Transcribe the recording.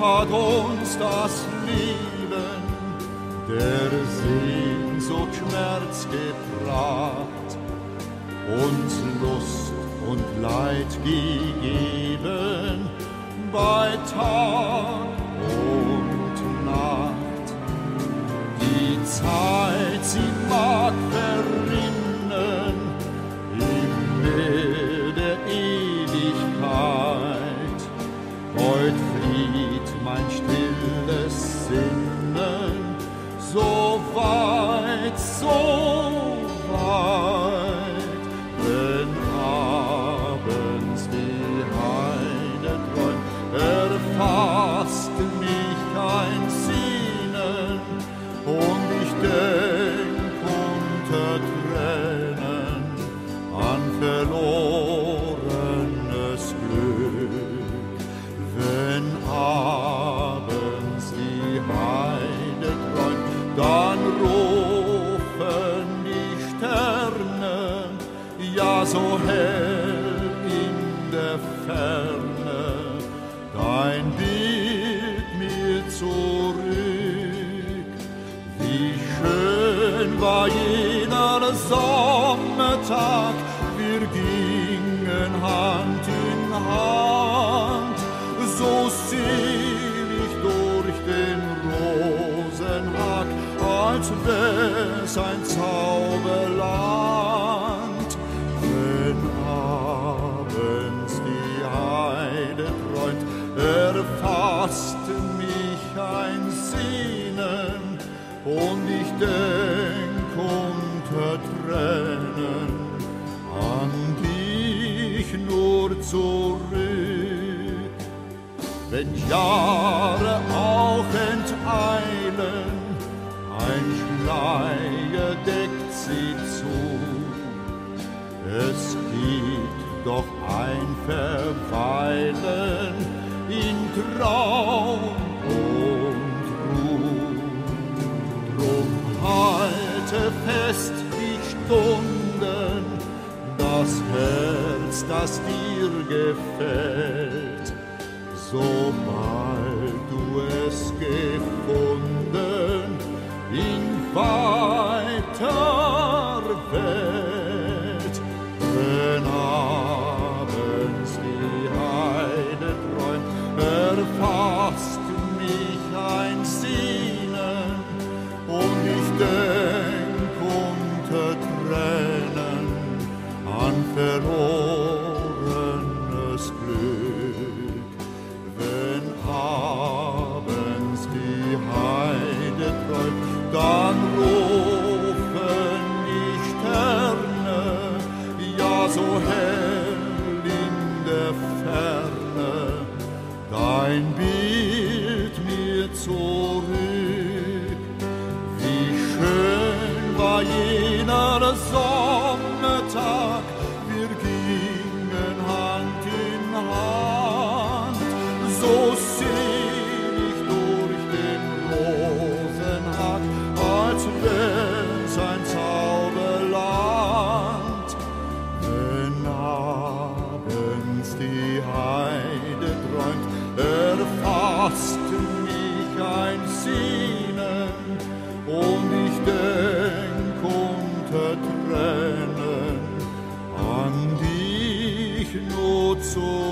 hat uns das Leben der Sehnsucht Schmerz gebracht, uns Lust und Leid gegeben bei Tag und Nacht. Die Zeit, sie much in der Ferne, dein Bild mir zurück. Wie schön war jener Sommertag, wir gingen Hand in Hand, so selig durch den Rosenhaag, als wär's ein Zauberland. Ich denk unter Tränen an dich nur zurück. Wenn Jahre auch enteilen, ein Schleier deckt sie zu. Es gibt doch ein Verweilen in Traum und halte fest die Stunden, das Herz, das dir gefällt, sobald so hell in der Ferne. Dein Bild mir zurück. Wie schön war jener Sommertag, wir gingen Hand in Hand, so sehen sou.